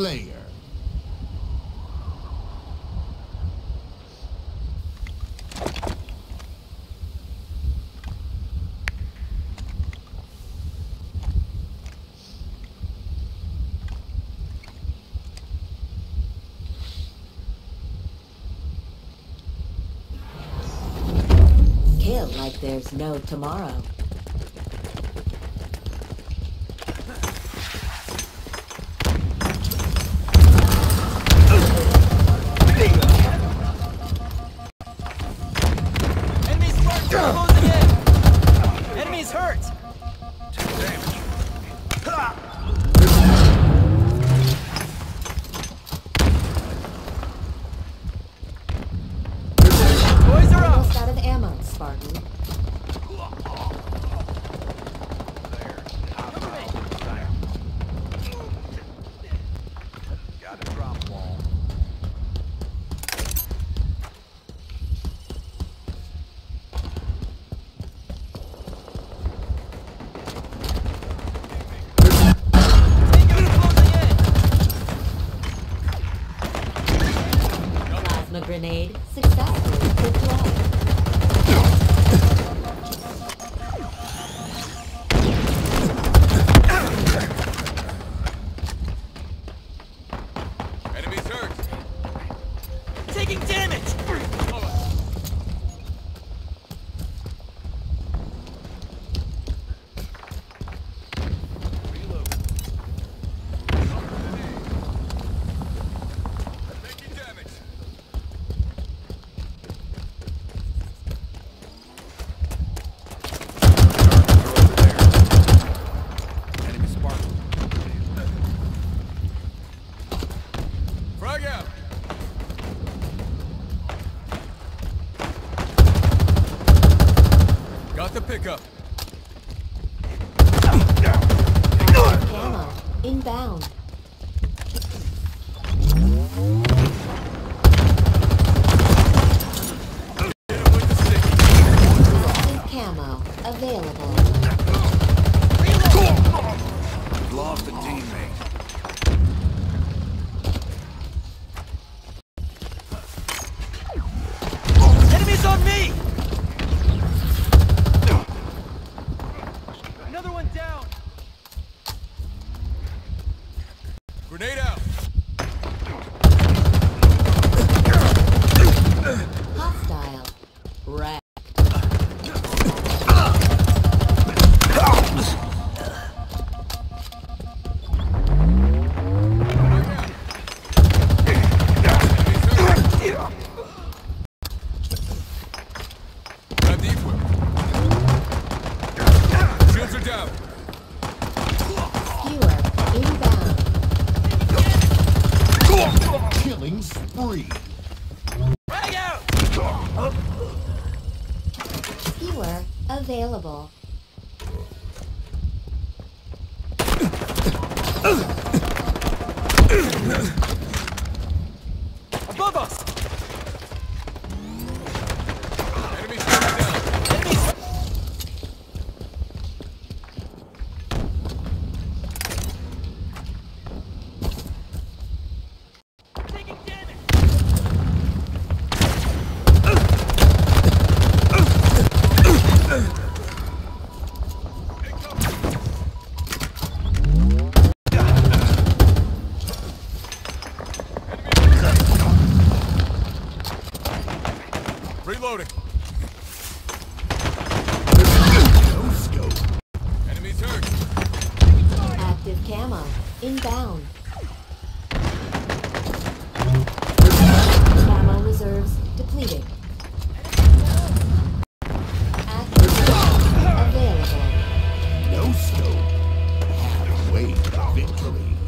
Slayer. Kill like there's no tomorrow. saga. Got the pickup. Inbound. available. Camo. Inbound. Camo reserves depleted. Active available. No scope. Had a way to victory.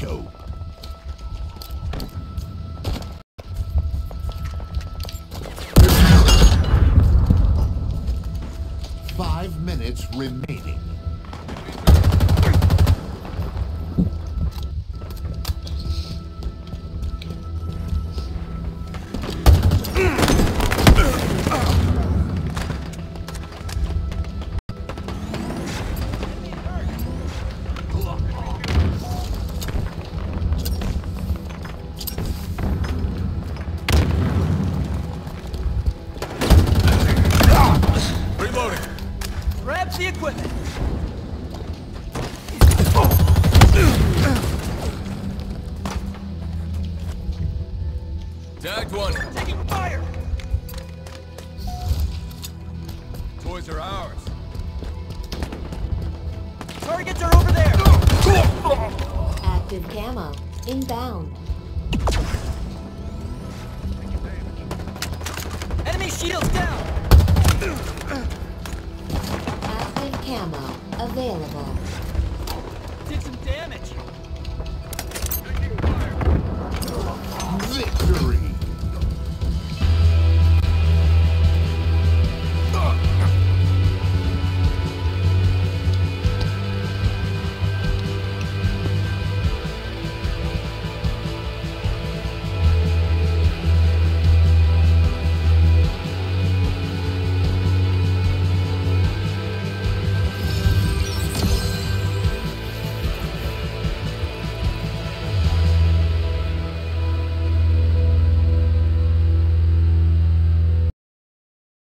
Scope. Five minutes remaining. Toys are ours. Targets are over there! Active camo. Inbound. Enemy shields down! Active camo. Available.